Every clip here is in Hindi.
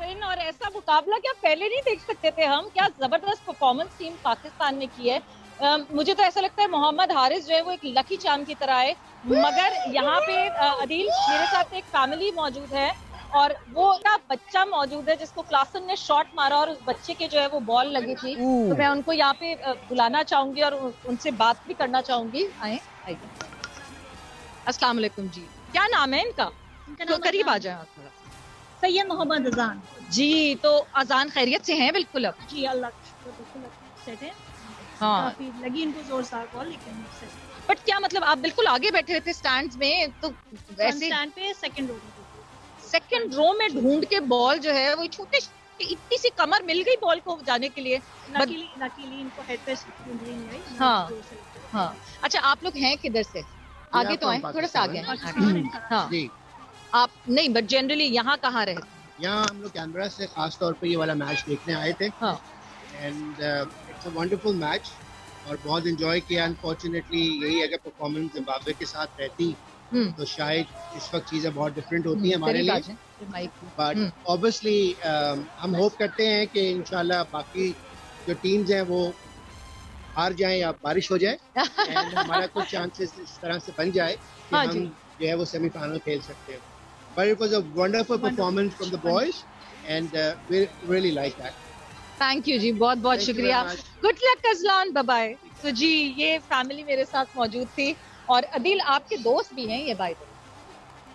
विन और ऐसा मुकाबला क्या पहले नहीं देख सकते थे हम? क्या ज़बरदस्त परफॉर्मेंस टीम पाकिस्तान ने की है? अ, मुझे तो ऐसा लगता है मोहम्मद हारिस जो है वो एक लकी चाँद की तरह है। मगर यहाँ पे अदील मेरे साथ एक फैमिली मौजूद है और वो का बच्चा मौजूद है जिसको क्लासन ने शॉट मारा और उस बच्चे के जो है वो बॉल लगी थी। तो मैं उनको यहाँ पे बुलाना चाहूँगी और उनसे बात भी करना चाहूँगी। आए आइए। अस्सलाम वालेकुम जी। क्या नाम है इनका? तो करीब आ जाए थोड़ा। सैयद मोहम्मद अजान। जी तो अजान खैरियत से हैं बिल्कुल अब। जी अल्लाह का बिल्कुल सेट है। हाँ। लगी इनको ज़ोर सार बॉल लेकिन बट क्या मतलब आप बिल्कुल आगे बैठे हुए थे स्टैंड्स में तो वैसे स्टैंड पे सेकंड रोड सेकंड रो में ढूंढ के बॉल जो है वो छोटे इतनी सी कमर मिल गई बॉल को जाने के लिए। नकीली नकीली इनको हेड पे हाँ। हाँ। अच्छा आप लोग हैं किधर से? आगे तो आए थोड़ा सा आगे। हाँ। जी। आप नहीं बट जनरली यहाँ कहाँ रहे? यहाँ हम लोग कैमरा से खास तौर पे ये वाला मैच देखने आए थे। हाँ। And it's a wonderful match और बहुत इंजॉय किया। अनफॉर्चुनेटली यही अगर परफॉर्मेंस जिम्बाब्वे के साथ रहती हम्म। तो शायद इस वक्त चीज़ें बहुत डिफरेंट होती हैं हमारे करीब आ लिए। But hmm. ऑब्वियसली हम होप करते हैं कि इंशाल्लाह बाकी जो टीम्स हैं वो हार जाए या बारिश हो जाए। हमारा कुछ चांसेस इस तरह से बन जाए कि हाँ हम जो है वो सेमीफाइनल खेल सकते हैं। But it was a wonderful performance from the boys and we really like that thank you जी बहुत बहुत Thank you शुक्रिया. गुड लक अजलान बाय तो जी ये फैमिली मेरे साथ मौजूद थी और अदिल आपके दोस्त भी हैं ये बाय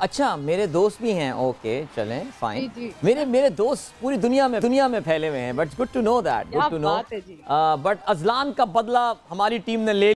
अच्छा मेरे दोस्त भी हैं। ओके चलें फाइन मेरे मेरे दोस्त पूरी दुनिया में दुनिया में फैले हुए हैं but good to know that good to know बात है जी। बट अजलान का बदला हमारी टीम ने ले